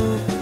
you